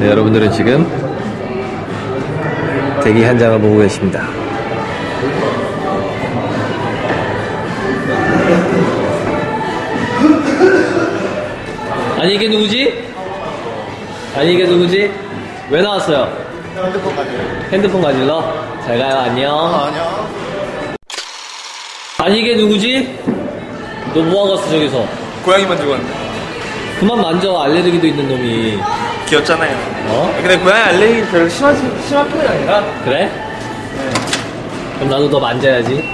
네, 여러분들은 지금 대기 현장을 보고 계십니다. 아니 이게 누구지? 아니 이게 누구지? 왜 나왔어요? 핸드폰 가지고. 핸드폰 가질러? 잘 가요 안녕 아, 안녕. 아니 이게 누구지? 너 뭐하고 왔어 저기서? 고양이 만지고 왔는데. 그만 만져 알레르기도 있는 놈이 귀엽잖아요. 어? 근데 고양이 알레르기 별로 심하지, 심한 편이 아니라. 그래? 그럼 나도 너 만져야지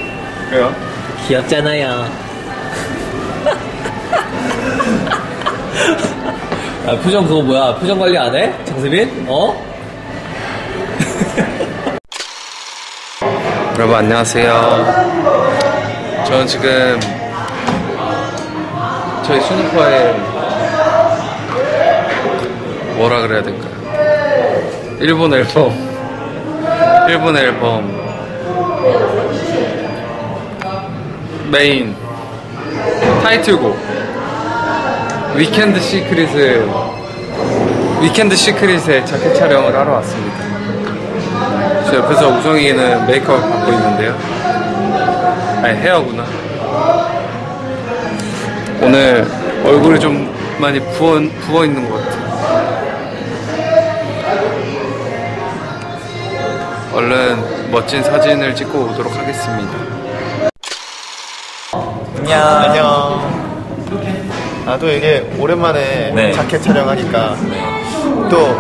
왜요? 귀엽잖아요 아 표정 그거 뭐야 표정 관리 안 해? 장세빈? 어? 여러분, 안녕하세요. 저는 지금 저희 스누퍼의 뭐라 그래야 될까요? 일본 앨범. 일본 앨범. 메인 타이틀곡 Weekend Secret을 Weekend Secret의 자켓 촬영을 하러 왔습니다. 저 옆에서 우성이는 메이크업 받고 있는데요. 아니 헤어구나. 오늘 얼굴이 좀 많이 부어 부어 있는 것 같아. 얼른 멋진 사진을 찍고 오도록 하겠습니다. 안녕. 안녕. 아, 또 이게 오랜만에 네. 자켓 촬영하니까 또,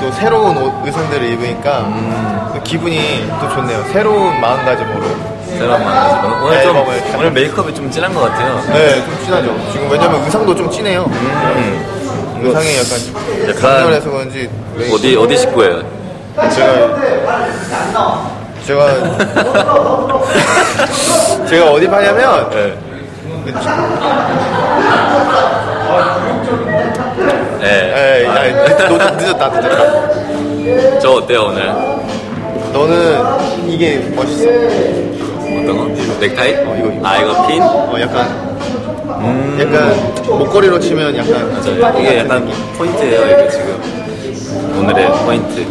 또 새로운 옷, 의상들을 입으니까 음. 또 기분이 또 좋네요. 새로운 마음가짐으로. 새로운 만나서 오늘 좀 앨범을 잘- 오늘 메이크업이 좀 진한 것 같아요. 네, 좀 진하죠. 지금 왜냐면 의상도 좀 진해요. 음. 의상이 약간 약간 강렬해서 그런지 어디 어디 식구예요? 제가 제가 제가 어디 파냐면 네. 그 네. 에이, 아니, 늦- 늦었다, 늦었다. 저 어때요 오늘? 너는 이게 멋있어. 어떤 거? 넥타이? 어, 이거, 이거. 아 이거 핀? 어, 약간, 약간, 목걸이로 치면 약간. 음. 맞아요. 이게 약간 포인트예요 이게 지금 오늘의 포인트.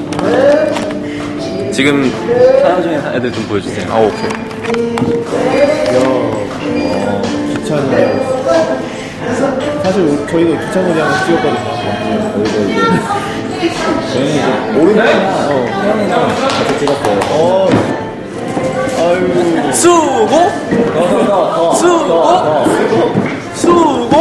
지금 촬영 중인 애들 좀 보여주세요. 아, 오케이. 기차 놀이 사실 저희도 기차 놀이 하나 찍었거든요. 이제 저희는 이제 오른쪽이나 어, 태양이랑 같이 찍었어요. 어, 아유. 수고 어, 수고 수고.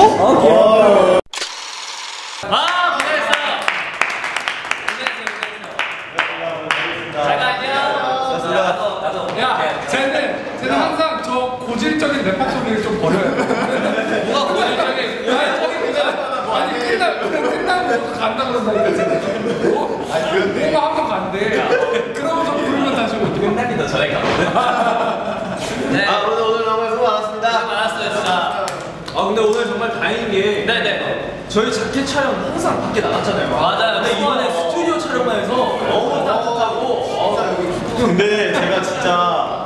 아했어요 야, 쟤는, 쟤는 항상 저 고질적인 랩팝 소리를 좀 버려요. 뭐가 고질적인 아니, 저기 그냥, 아니, 끝나, 끝나고 간다 그런다니까, 쟤는. 뭐? 뭐가 한번 간대. 그러고서 부르면 다시 오고. 끝나기 더 전에 가거든. 네 아, 오늘, 오늘 너무 수고 많았습니다. 많았어요 진짜 아 근데 오늘 정말 다행인 게 네네 저희 자켓 촬영 항상 밖에 나갔잖아요. 맞아요 근데 이번에 스튜디오 촬영만 해서 너무 따뜻하고 어, 근데 제가 진짜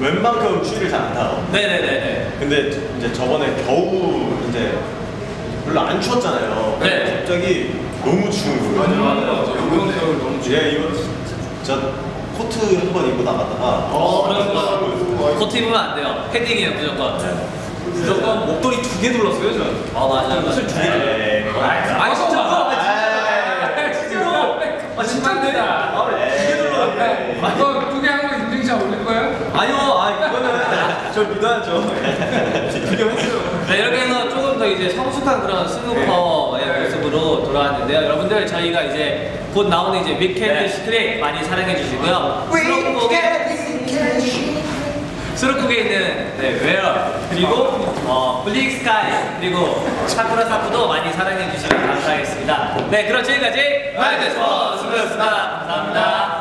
웬만큼 추위를 잘 안 타요. 네네네네 근데 이제 저번에 겨우 이제 별로 안 추웠잖아요. 네. 갑자기 너무 추운 거예요. 맞아요. 이번 겨울 너무 예, 이거 진짜 코트 한 번 입고 나갔다가 어 그런 거 코트 입으면 안 돼요 패딩이에요 무조건 무조건 목도리 두 개 둘렀어요 저는. 아 맞아요 옷을 두 개. 에이, 그거 아니다. 아, 진짜로? 아, 진짜로? 아 진짜인데? 아, 두개 둘렀는데. 아니요, 아 이거는 저 믿어야죠. 비교했어요. 네, 이렇게 해서 조금 더 이제 성숙한 그런 스누퍼의 모습으로 돌아왔는데요. 여러분들 저희가 이제 곧 나오는 이제 위켄드 시크릿 많이 사랑해 주시고요. 수록곡에 수록곡에 있는 네, 웨어 그리고 어, 블릭 스카이 그리고 사쿠라 사쿠도 많이 사랑해 주시면 감사하겠습니다. 네, 그럼 지금까지 마이드 스포츠였습니다. 감사합니다.